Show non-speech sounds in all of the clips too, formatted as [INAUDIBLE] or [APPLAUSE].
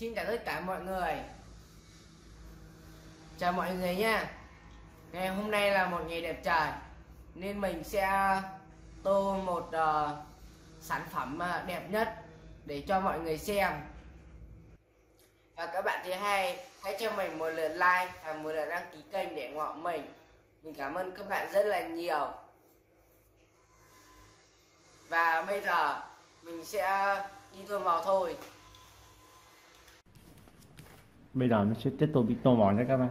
Xin chào tất cả mọi người. Chào mọi người nha. Ngày hôm nay là một ngày đẹp trời Nên mình sẽ tô một uh, sản phẩm uh, đẹp nhất Để cho mọi người xem. Và các bạn thấy hay Hãy cho mình một lượt like và một lượt đăng ký kênh để ủng hộ mình. Mình cảm ơn các bạn rất là nhiều. Và bây giờ mình sẽ đi tô màu thôi bây giờ nó sẽ tiếp tục bị tô màu nha các bạn.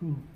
Hmm.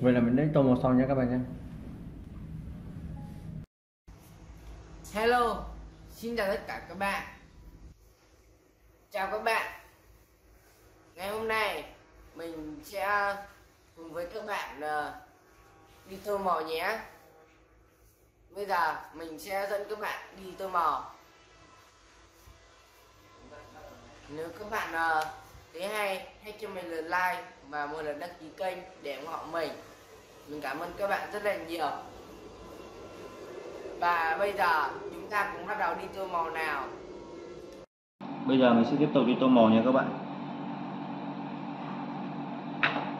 Vậy là mình đến tô màu xong nha các bạn nha. Hello, xin chào tất cả các bạn. Chào các bạn. Ngày hôm nay mình sẽ cùng với các bạn ờ, đi tô màu nhé. Bây giờ mình sẽ dẫn các bạn đi tô màu. Nếu các bạn ờ, thấy hay, hãy cho mình lượt like và một lượt đăng ký kênh để ủng hộ mình. Mình cảm ơn các bạn rất là nhiều. Và bây giờ chúng ta cũng bắt đầu đi tô màu nào. Bây giờ mình sẽ tiếp tục đi tô màu nha các bạn.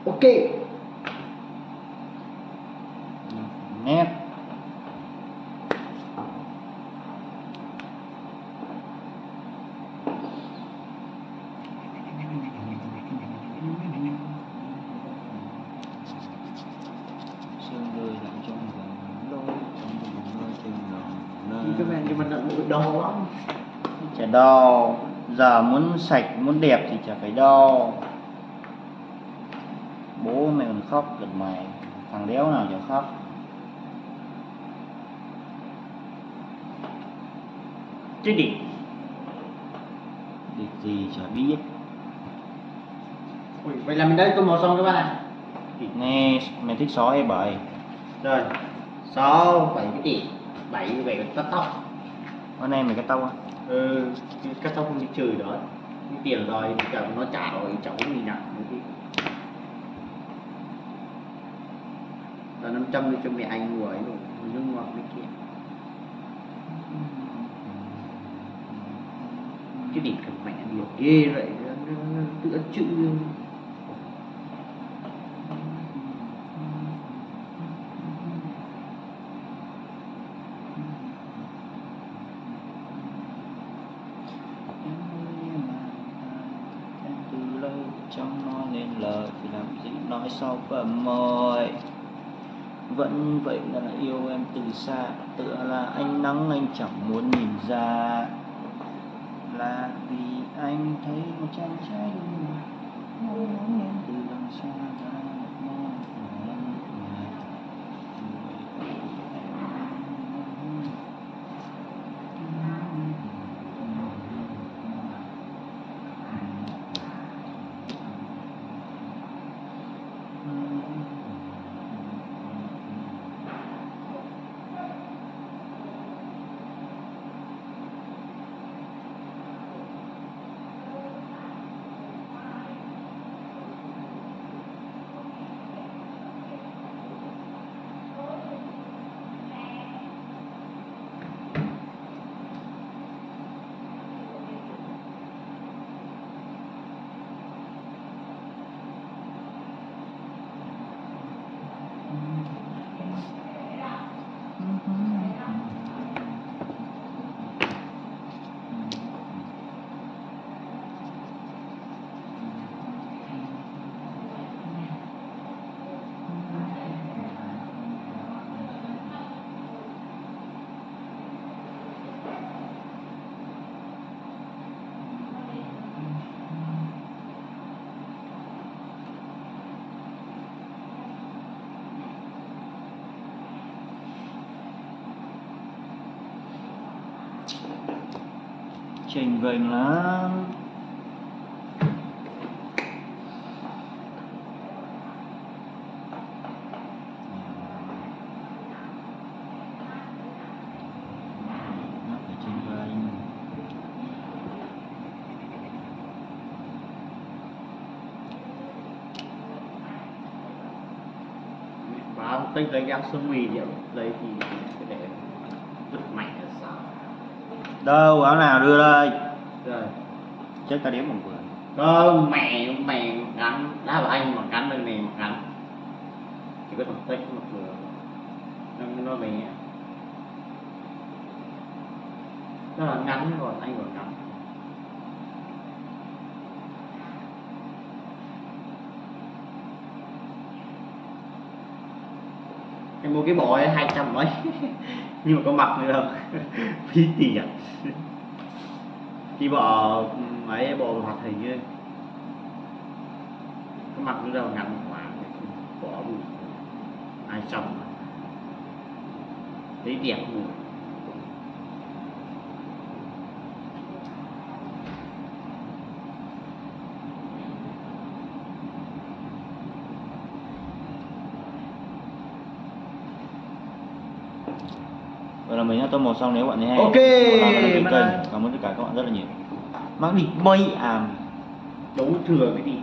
Ok đau lắm. Chả đo Giờ muốn sạch, muốn đẹp thì chả phải đo Bố mày còn khóc được mày. Thằng đéo nào chả khóc. Chứ đi. Việc gì chả biết. Ui, vậy là mình đã tô màu xong các bạn ạ Nghe mày thích sói hay bậy? Rồi. Sáu bảy cái gì? Bảy về cái cắt tóc Hôm nay mày cắt tóc á. Ừ cái cắt tóc không bị trừ đó. Cái tiền rồi thì cả nó trả rồi, cháu gì nặng nữa thì là năm trăm cho mẹ anh mua ấy rồi nước ngọt mấy kia. Cái điểm cầm mẹ nhiều ghê vậy, nó- nó- nó, tự ăn chữ. Em từ trong chẳng nói nên lời Thì làm gì nói sau và mời. Vẫn vậy là yêu em từ xa, Tựa là ánh nắng anh chẳng muốn nhìn ra. Là vì anh thấy một chàng trai như Ngóng ngóng em từ đằng xa ra mong em Trình vênh lắm Nó phải trình lấy gas xuống mì điểm lấy thì để rất mạnh là sao Đâu áo nào đưa đây? Rồi. Chết ta đếm một vừa có mẹ mẹ gắn đá của anh mà gắn bên mà gắn chỉ có thằng tích một vừa. Nó nó về nó là ngắn còn anh còn ngắn em mua cái bộ ấy, hai trăm mấy. [LAUGHS] Nhưng mà có mặc nữa đâu [LAUGHS] phí tiền à? cái bộ, mấy bộ hoạt hình ấy cái mặt nó đâu, ngắn quá. Bỏ bụi hai trăm. Thấy đẹp không Vậy là mình đã tô màu xong nếu bạn thấy hay Ok, kênh. Cảm ơn tất cả các bạn rất là nhiều. Mang đi. Mây àm đấu thừa cái gì